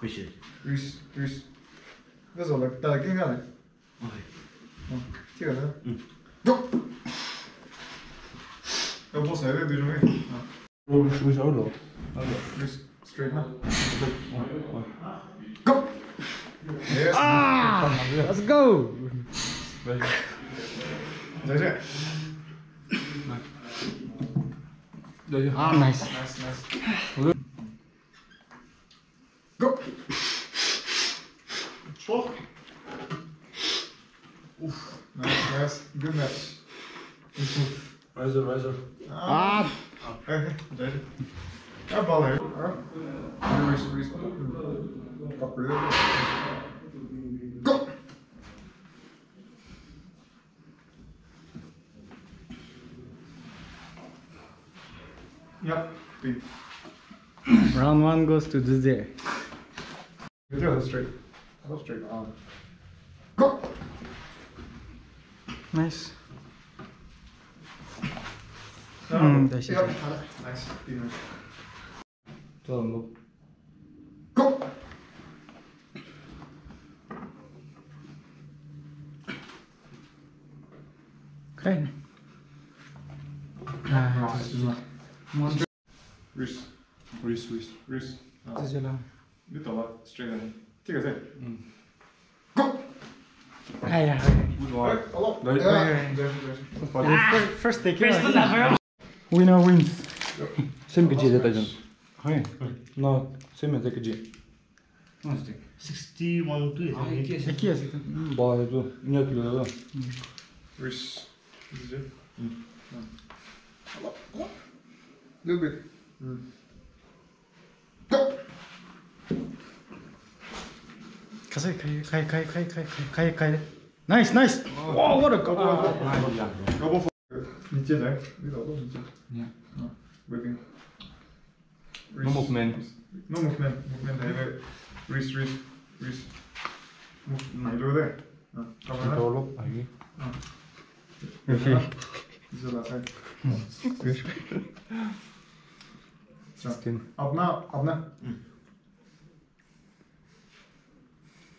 不是。瑞士，瑞士，那走了，带跟下来。哎，嗯，这个呢？嗯，走。要不谁来对准你？啊，我我小手。好的，瑞士，straight 呢？对，完完。Go。Yes。啊，Let's go。没事。再见。来。再见。啊，nice。nice nice。我。Go. Swallow. Oof. Nice. Good match. Improve. Razor. Ah! Okay, dead. É a Round one goes to Dizzy. You throw it straight, throw it straight on. Go! Nice. So, Mm, there she yep, goes. got it. Nice. Be nice. Slow move. Go! Good. Ah, Nice. Wrist. Wrist, wrist, wrist. No. this is your lung. Lütfen straight in. ঠিক আছে Ay, ay, Good work. First take First lover. Winner wins. Sen kaçı zaten? Hayır. No, sen mi tek kaçı? Nasıl? 61 tu. Iki ya zaten. Bağlı tu. Ne kilo da? Riz. Güzel. Allah. Little bit. Mm. 가서 가이 가이 가이 가이 가이 가이 가이. Nice, nice. Wow, what a goal. Go for. Nhìn trên đấy. Biết rõ không? Nhìn trên. Dạ. Ờ, Waiting. No movement. No movement. Movement đấy đây. Reese, Reese, Reese. Move này luôn đây. Ờ, Cầm vào đó. 더럽 아니. Giờ là sai. Rồi. 스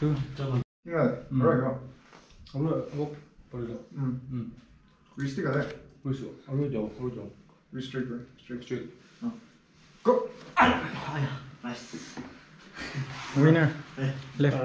Two. Kinh ra đấy. Rồi không? 어루 어 버리자. Ừ. 응. Reese tích ở đây. 벌써 어루죠. 어루죠. Reese straight right. Straight. 스트레이트. Go. 아야 나이스 Winner. Left.